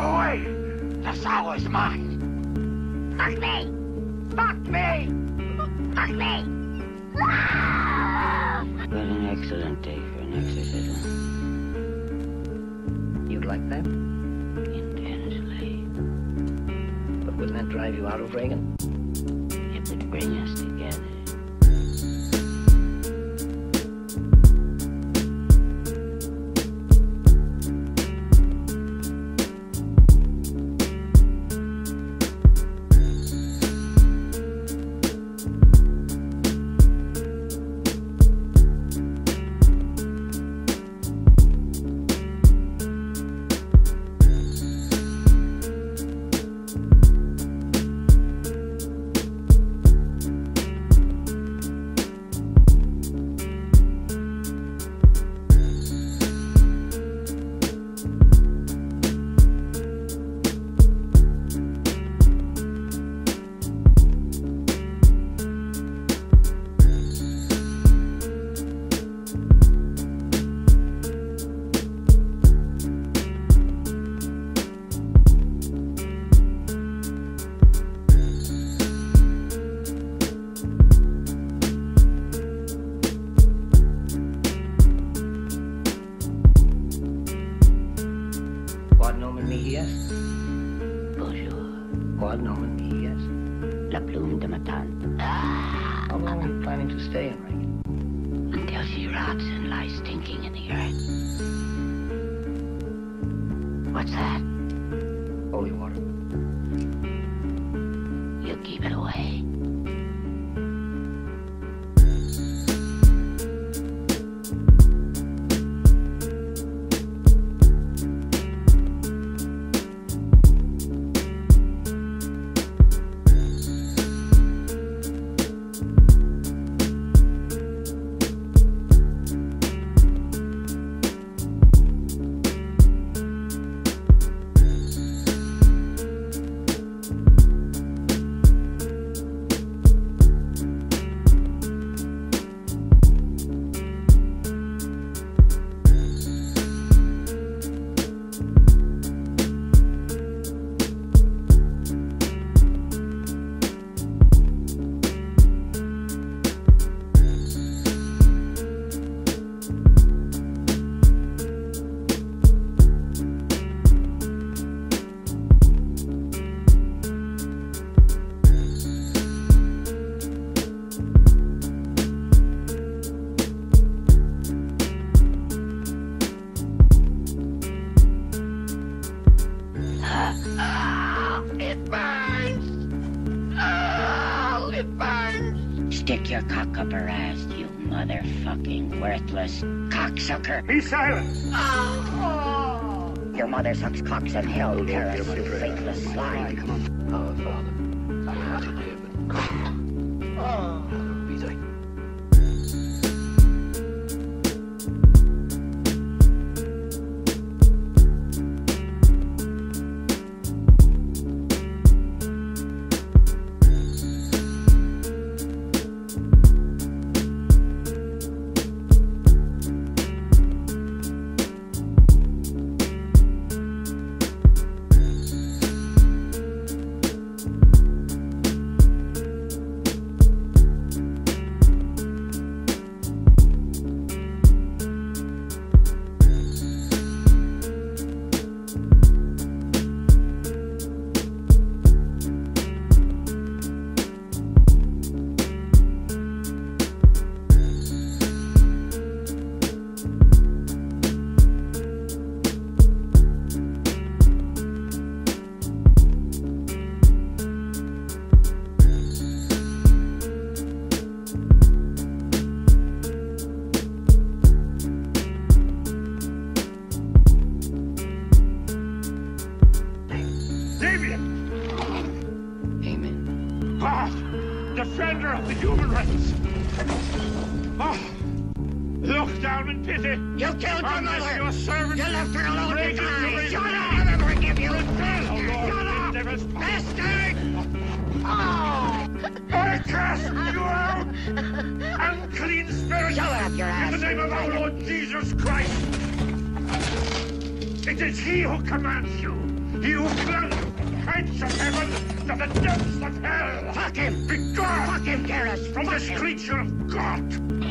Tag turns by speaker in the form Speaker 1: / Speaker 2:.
Speaker 1: away! The sow is mine! Fuck me! Fuck me! Fuck me!
Speaker 2: What an excellent day for an exorcism.
Speaker 3: You'd like that?
Speaker 2: Intensely.
Speaker 3: But wouldn't that drive you out of Regan?
Speaker 2: It would bring us together.
Speaker 3: Quad nomen medias?
Speaker 2: Bonjour.
Speaker 3: Quad nomen medias?
Speaker 2: La plume de ma tante.
Speaker 3: How long are you planning to stay in Regan?
Speaker 2: Until she rots and lies stinking in the earth. What's that?
Speaker 3: Holy water.
Speaker 2: You keep it away.
Speaker 1: It burns! Oh, it burns!
Speaker 2: Stick your cock up her ass, you motherfucking worthless cocksucker.
Speaker 1: Be silent!
Speaker 2: Your mother sucks cocks in hell, Karras, you faithless swine.
Speaker 3: Our Father, Ah,
Speaker 1: defender of the human race. Oh, look down in pity.
Speaker 4: You killed your
Speaker 1: Unless
Speaker 4: mother.
Speaker 1: your servant
Speaker 4: You left her alone to die.
Speaker 1: will
Speaker 4: Shut
Speaker 1: be-
Speaker 4: up! I'll never forgive you.
Speaker 1: Oh, Lord,
Speaker 4: Shut up!
Speaker 1: endeavors-
Speaker 4: Bastard! Oh!
Speaker 1: I cast you out! Unclean spirit!
Speaker 4: Shut up, your ass.
Speaker 1: In the name of our Lord Jesus Christ! It is He who commands you! You plunge from the heights of heaven to the depths of hell!
Speaker 4: Fuck him!
Speaker 1: Be gone
Speaker 4: Fuck him, Karras!
Speaker 1: from
Speaker 4: Fuck
Speaker 1: this
Speaker 4: him.
Speaker 1: creature of God!